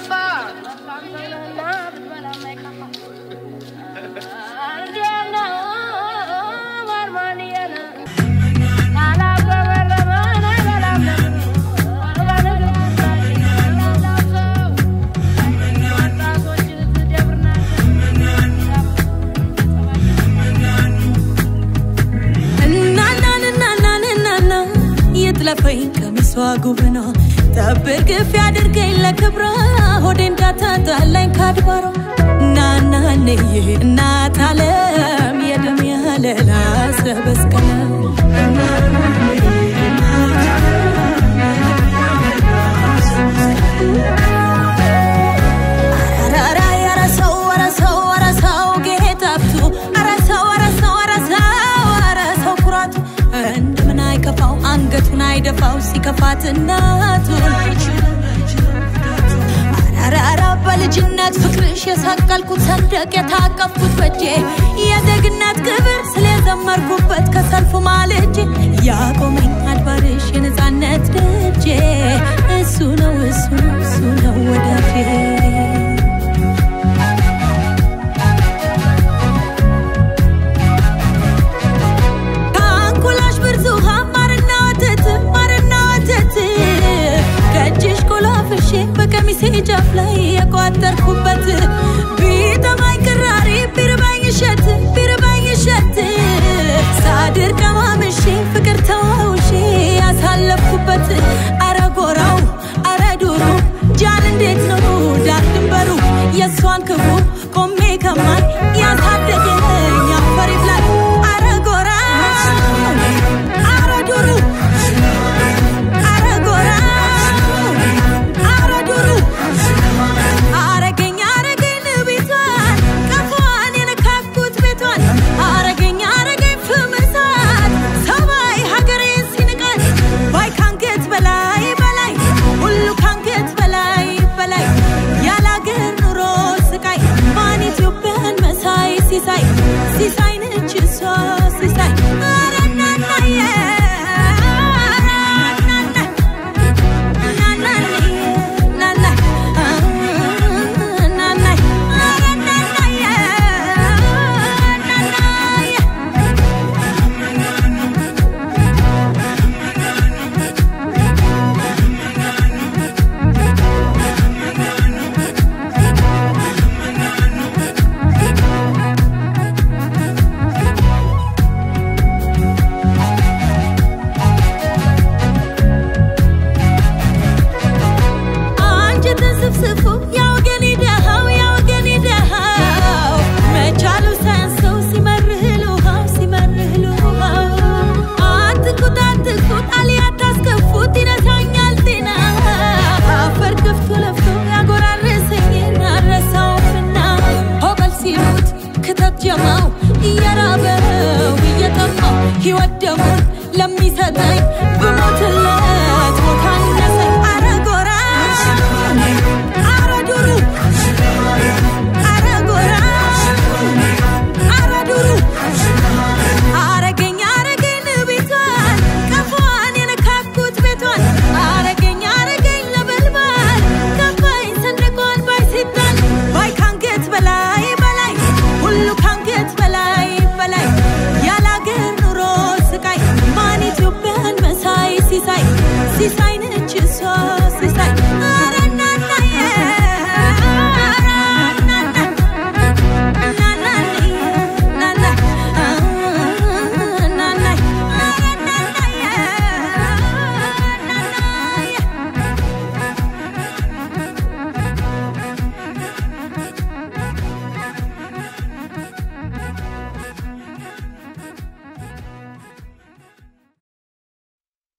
አይከፋ ጥለፈኝ ቀሚሷ ጉብና ጠብቅ ግፍ ያድርገኝ ለክብራ ተጣላኝ ካድባሯ እናናንዬ እናት አለም የደም ያለላ ሰበስቀለ አንገቱን አይደፋው? ሲከፋት እናቱን ተራራ በልጅነት ፍቅርሽ የሰቀልኩት ሰንደቅ የታቀፍኩት በጄ የዜግነት ክብር ስለዘመርኩበት ከሰልፉ ማልጅ ያቆመኝ አድባርሽ የነፃነት ድ ቀሚሴ ጫፍ ላይ የቋጠርኩበት ቢጠማኝ ቅራሪ ቢርባኝ እሸት ቢርባኝ እሸት። ሳድር ቀማምሼ ፍቅር ተዋውሼ ያሳለፍኩበት አረ ጎራው ጃን እንዴት ነው ዳር ድንበሩ? የእሷን ክብሩ ጀማው እየራበው እየጠማው ሕይወት ደሙን ለሚሰጠኝ ብሞትለት